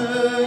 Father.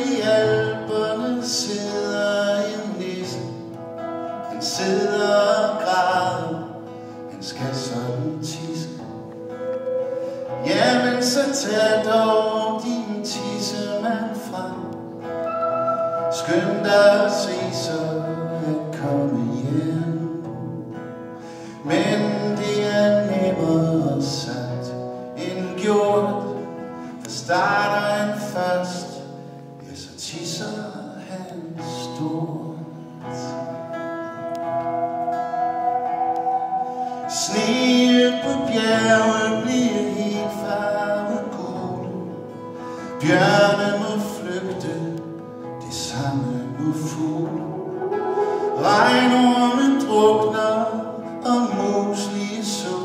Sneen på bjerget bliver helt farvegul Bjørne må flygte, det samme må fugle Regnorme drukner og muslige så.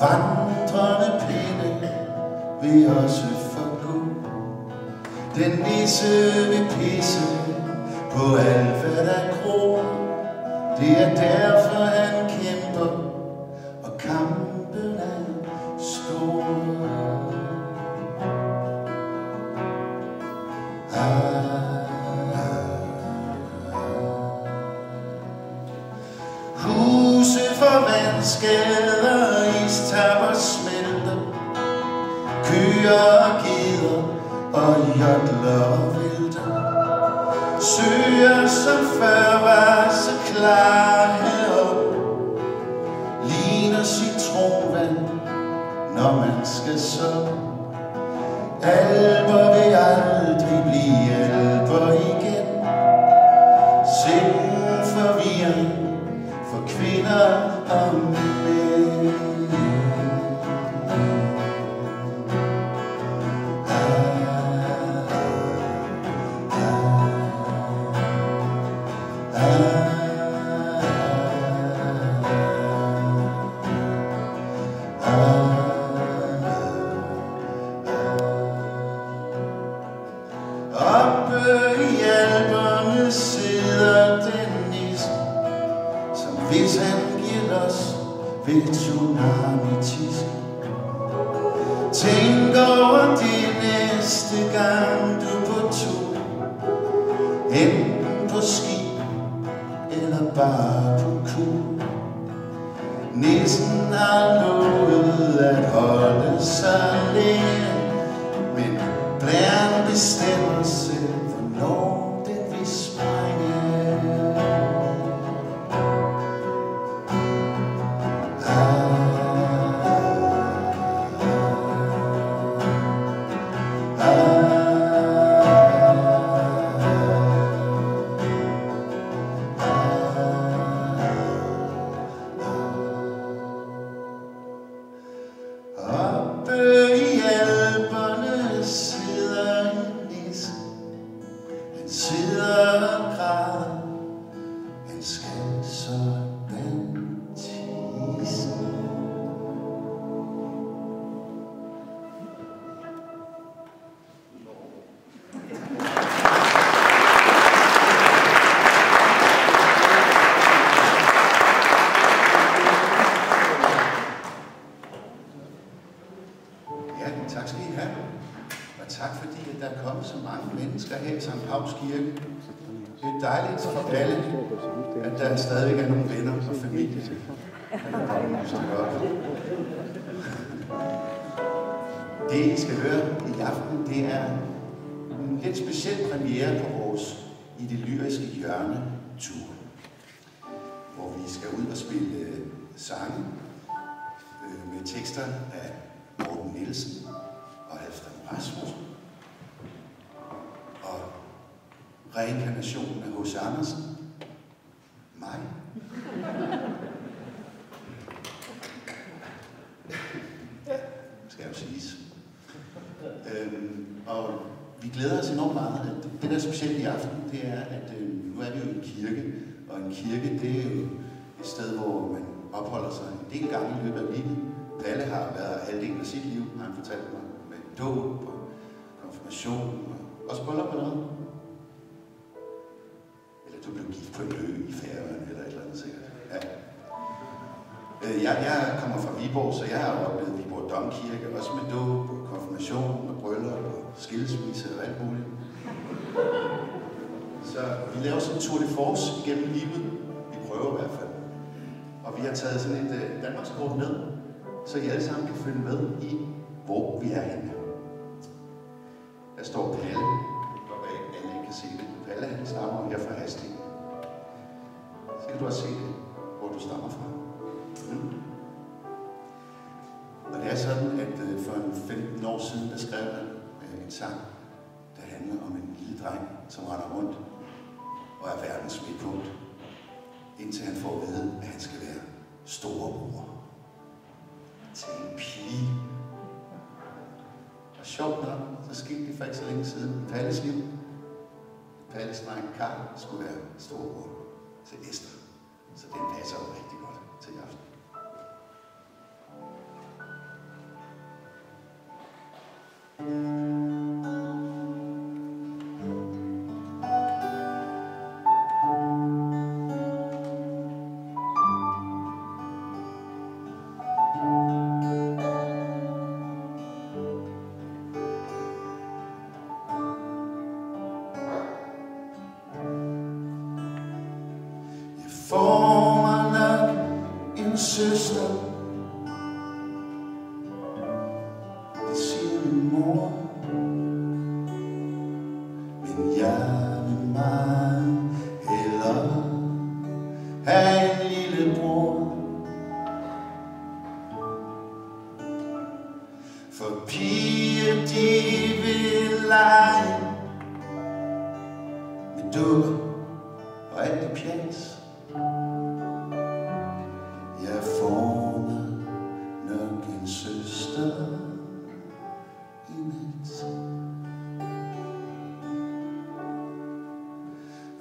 Vandrende pinde vil også forgå. Den nisse vil jodler og vælter Søer som før var så klar herop Ligner citronvand, når man skal så Alber vil aldrig blive alber igen. Sind forvirring for kvinder og mænd. Tænk over det Han reinkarnationen af H.C. Andersen. Mig. Skal jo siges. Øhm, og vi glæder os enormt meget. Det, der er specielt i aften, det er, at øh, nu er vi jo i en kirke, og en kirke, det er jo et sted, hvor man opholder sig en del gange i løbet af livet. Palle har været halvdelen af sit liv, har han fortalt mig, med dåb og konfirmation og også bryllup og noget. Eller på en ø i Færøerne eller et eller andet sikkert. Ja. Øh, jeg, jeg kommer fra Viborg, så jeg har oplevet Viborg Domkirke, også med dåb og konfirmation og bryllup og skilsmisse og alt muligt. Så vi laver sådan en tour de force gennem livet. Vi prøver i hvert fald. Og vi har taget sådan et uh, Danmarkskort ned, så I alle sammen kan følge med i, hvor vi er henne. Der står Palle. Og alle ikke kan se det. Palle han stammer her fra Hastig skal du også se det, hvor du stammer fra. Mm. Og det er sådan, at øh, for en 15 år siden, der skrev jeg øh, en sang, der handler om en lille dreng, som render rundt og er verdens midtpunkt, indtil han får at vide, at han skal være storebror til en pige. Og sjovt nok, så skete det faktisk så længe siden i Palles liv. Palles dreng Karl skulle være storebror til Esther. Så den passer jo rigtig godt til i aften. Jeg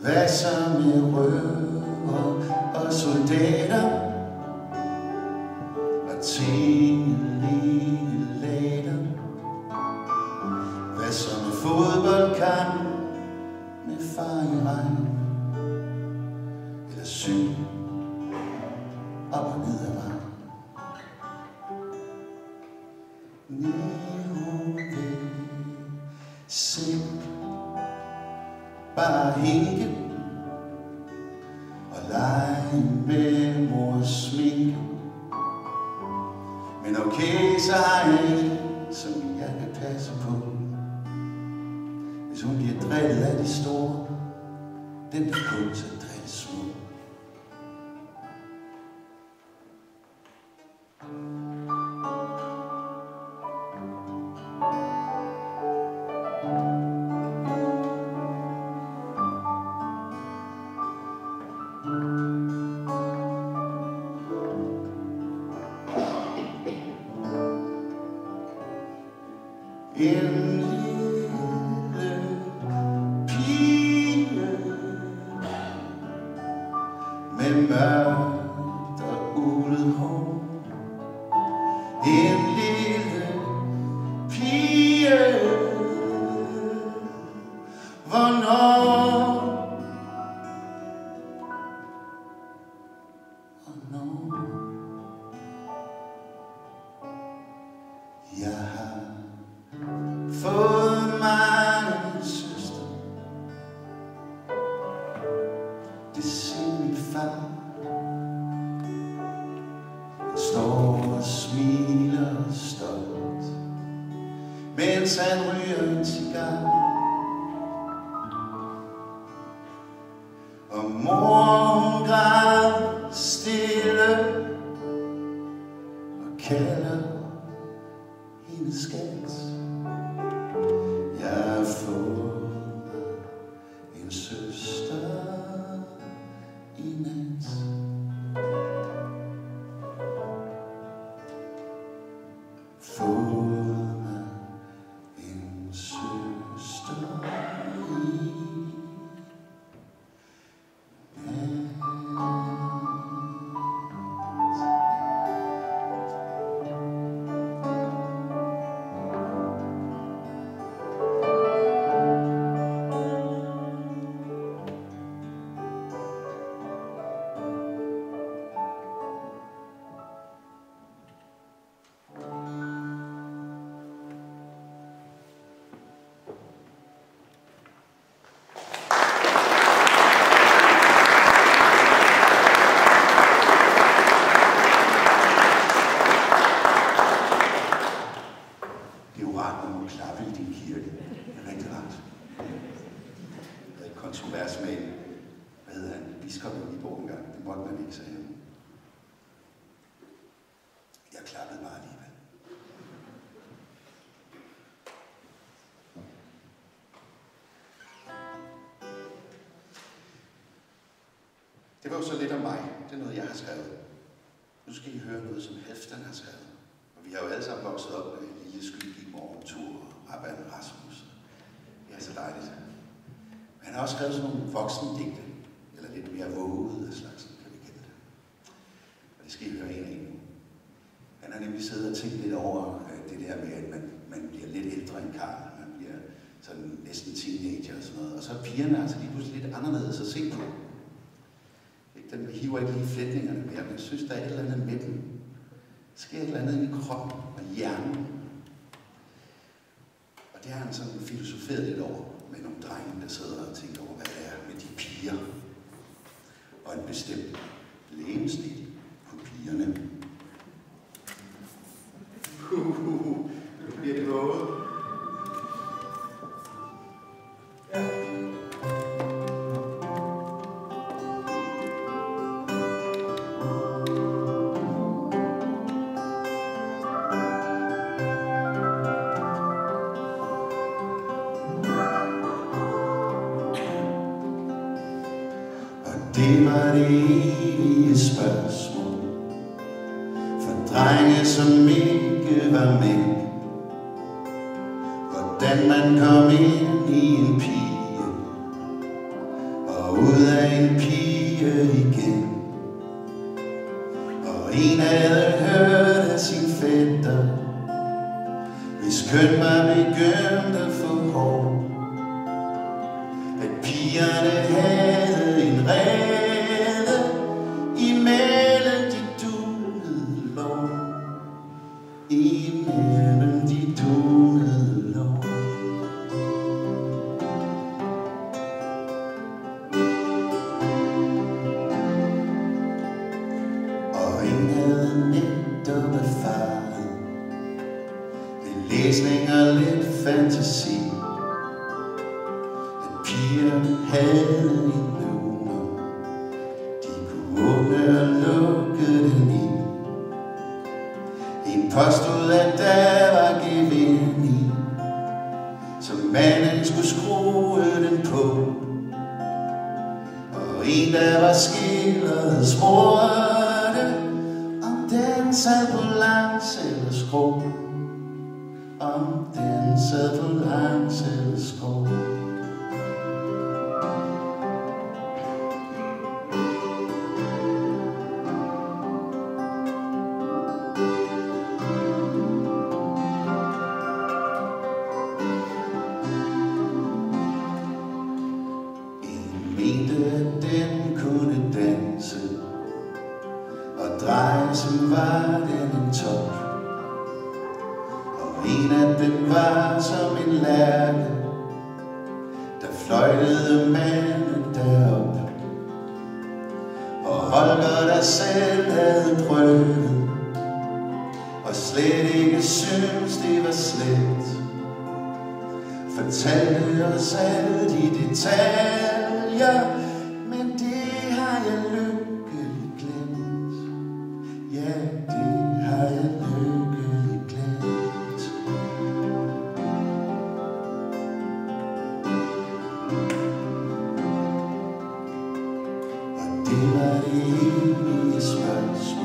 Hvad så med røver og soldater? Det siger min far Han står og smiler stolt Mens han ryger en cigar. Jo så lidt om mig. Det er noget, jeg har skrevet. Nu skal I høre noget, som Halfdan har skrevet. Og vi har jo alle sammen vokset op med Lille Skyldig morgentur og Rabban Rasmus. Det er så dejligt. Men han har også skrevet sådan nogle voksne digte, eller lidt mere vågede af slags, kan vi kalde det. Og det skal I høre en af nu. Han har nemlig siddet og tænkt lidt over øh, det der med, at man, man bliver lidt ældre end Karl. Man bliver sådan næsten teenager og sådan noget. Og så er pigerne altså lige pludselig lidt anderledes at se på. Den hiver ikke lige flætningerne mere, men jeg synes, der er et eller andet med dem. Der sker et eller andet i kroppen og hjernen. Og det har han sådan filosoferet lidt over med nogle drenge, der sidder og tænker over, hvad det er med de piger. Og en bestemt lægemstil på pigerne. Uh, nu bliver det våget. Det var det evige spørgsmål For drenge Og det var det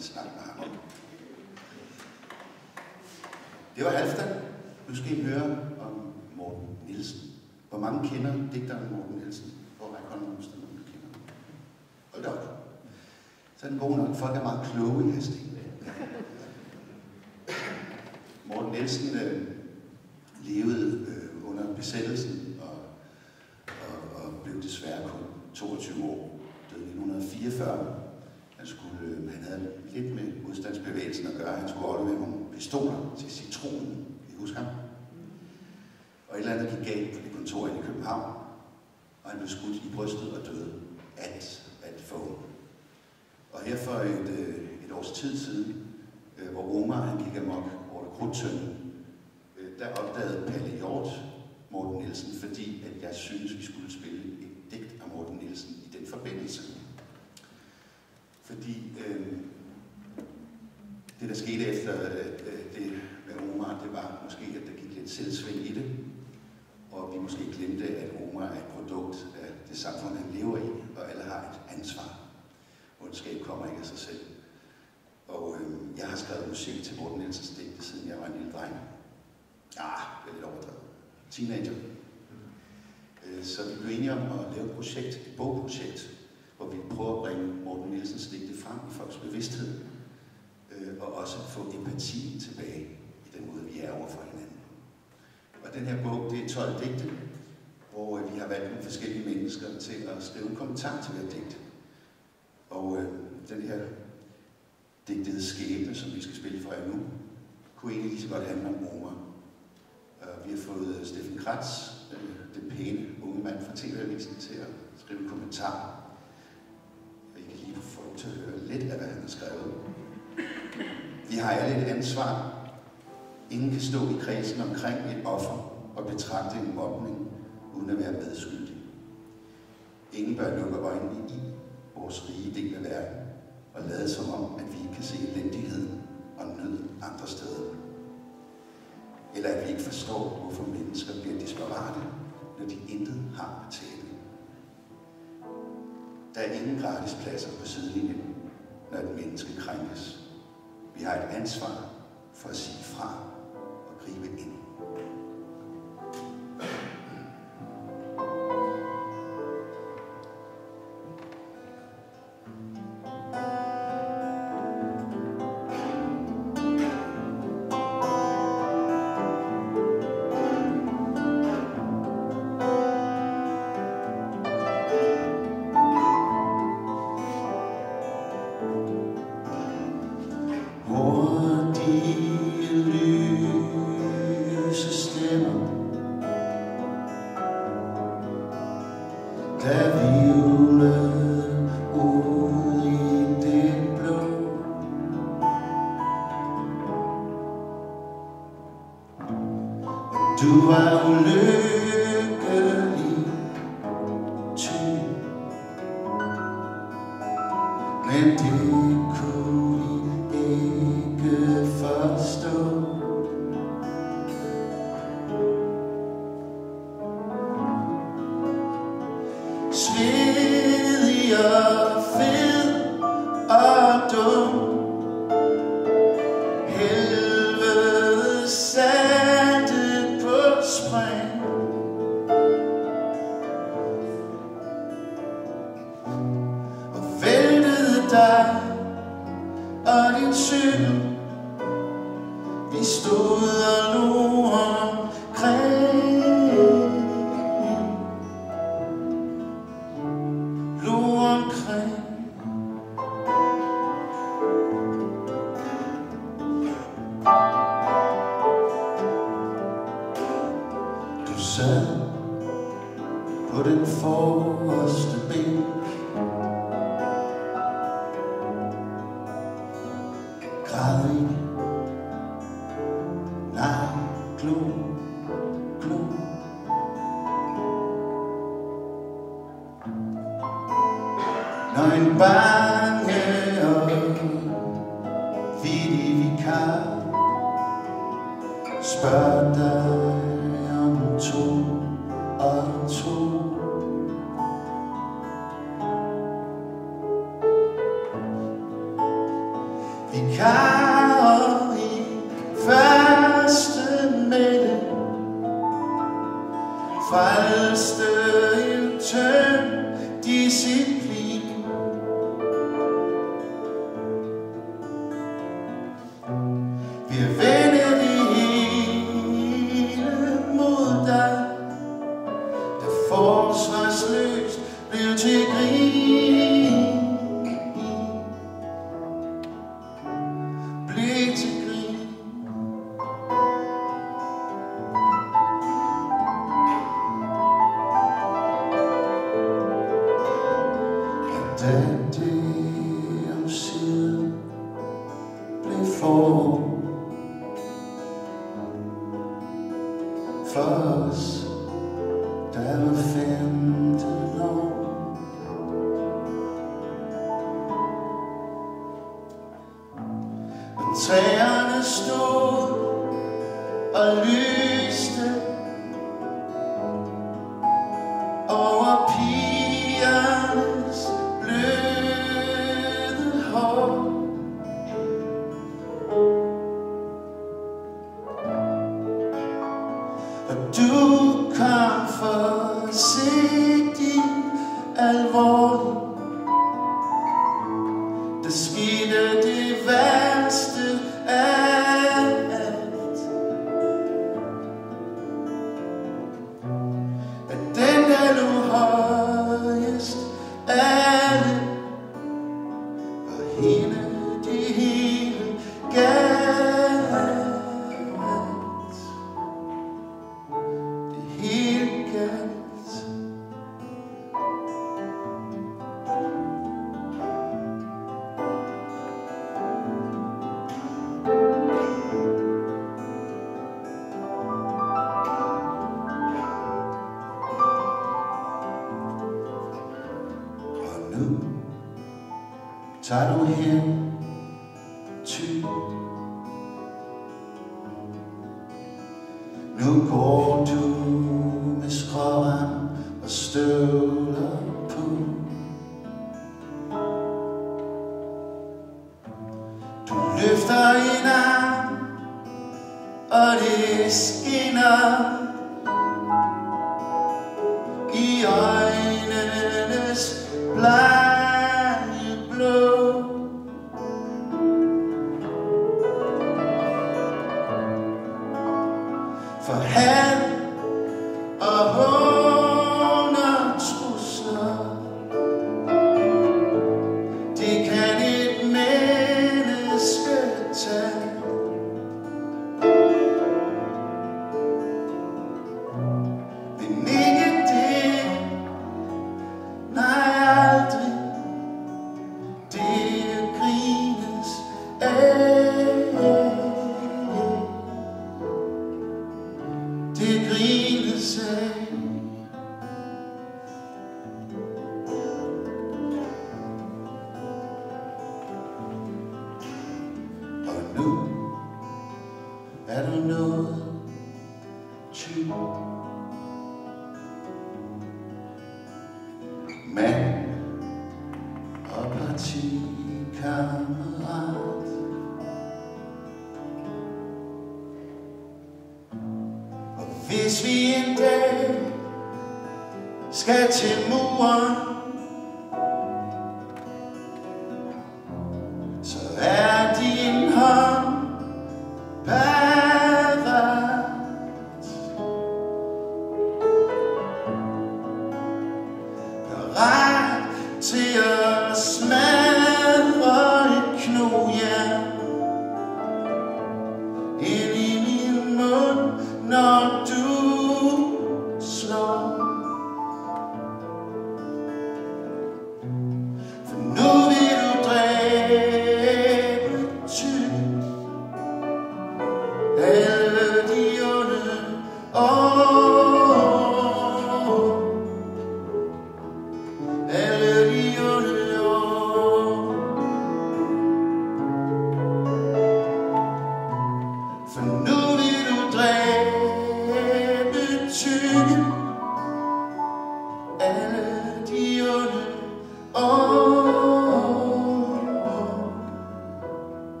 tænkt mig med ham om. Det var Halvdan. Nu skal I høre om Morten Nielsen. Hvor mange kender digteren Morten Nielsen? Hvor er hånden nogen der nogen kender? Hold da op. Så er den god nok. Folk er meget kloge i Hesting. Morten Nielsen øh, levede øh, under besættelsen og, og, og blev desværre kun 22 år. Døde i 1944. Han, skulle, øh, han havde lidt med modstandsbevægelsen at gøre. Han skulle aflevere nogle pistoler til citronen. I husker ham? Og et eller andet gik galt på det kontor i København. Og han blev skudt i brystet og døde Alt, alt for ung. Og her for et, øh, et års tid siden, øh, hvor Omar han gik amok over krudtønden, øh, der opdagede Palle Hjort Morten Nielsen, fordi at jeg synes, vi skulle spille et digt af Morten Nielsen i den forbindelse. Fordi øh, det, der skete efter det med Omar, det var måske, at der gik lidt selvsving i det, og vi måske glemte, at Omar er et produkt af det samfund, han lever i, og alle har et ansvar. Ondskab kommer ikke af sig selv. Og øh, jeg har skrevet musik til Morten Nielsens digte, siden jeg var en lille dreng. Ja, det er lidt overdrevet. Teenager. Øh, så vi blev enige om at lave et projekt, et bogprojekt, hvor vi prøver at bringe Morten Nielsens digte frem i folks bevidsthed, øh, og også få empatien tilbage i den måde, vi er over for hinanden. Og den her bog, det er 12 digte, hvor øh, vi har valgt nogle forskellige mennesker til at skrive en kommentar til hver digt. Og øh, den her digtede skæbne, som vi skal spille for jer nu, kunne egentlig lige så godt handle om Omar. Uh, øh, vi har fået øh, Steffen Kratz, uh, den pæne unge mand fra TV-avisen, til at skrive en kommentar. Og I kan lige få lov til at høre lidt af, hvad han har skrevet. Vi har alle et ansvar. Ingen kan stå i kredsen omkring et offer og betragte en mobning uden at være medskyldig. Ingen bør lukke øjnene i vores rige del af verden og lade som om, at vi ikke kan se elendigheden og nød andre steder. Eller at vi ikke forstår, hvorfor mennesker bliver desperate, når de intet har at tale. Der er ingen gratis pladser på sidelinjen, når et menneske krænkes. Vi har et ansvar for at sige fra og gribe ind. Spin the earth. Når en الظالمين Nu går du med Parat til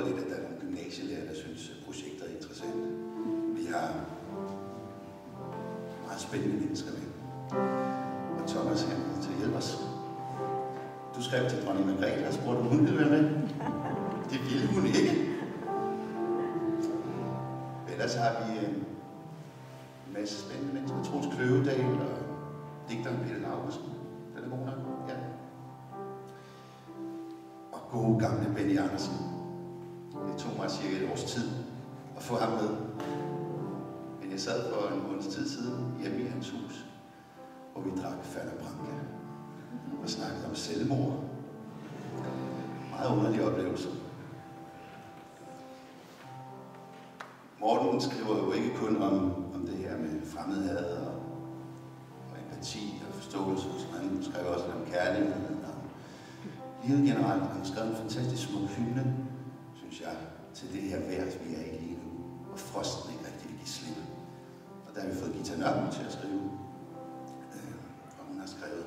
lidt, at der er nogle gymnasielærer, der synes, at projektet er interessant. Vi har meget spændende mennesker med. Og Thomas her til at hjælpe os. Du skrev til dronning Margrethe og spurgte, om hun ville være med. Det ville hun ikke. Ellers har vi øh, en masse spændende mennesker. Troels Kløvedal og digteren Peter Laursen. Den er god nok. Ja. Og gode gamle Benny Andersen. Det tog mig cirka et års tid at få ham med. Men jeg sad for en måneds tid siden hjemme i hans hus, hvor vi drak Fanta Branca og snakkede om selvmord. Meget underlig oplevelse. Morten skriver jo ikke kun om, om det her med fremmedhed og, og empati og forståelse, så han skriver også om kærlighed og livet generelt. Han har skrevet en fantastisk smuk hymne, synes jeg, til det her vejr, vi er i lige nu, og frosten ikke rigtig vil give slip. Og der har vi fået Gita Nørben til at skrive, øh, og hun har skrevet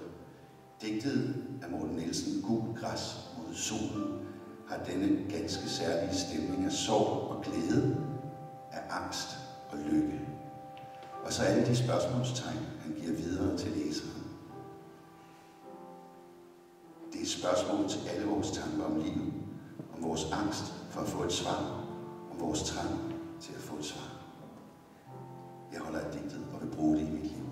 Digtet af Morten Nielsen, Gul græs mod solen, har denne ganske særlige stemning af sorg og glæde, af angst og lykke. Og så alle de spørgsmålstegn, han giver videre til læseren. Det er et spørgsmål til alle vores tanker om livet, om vores angst for at få et svar om vores trang til at få et svar. Jeg holder af digtet og vil bruge det i mit liv.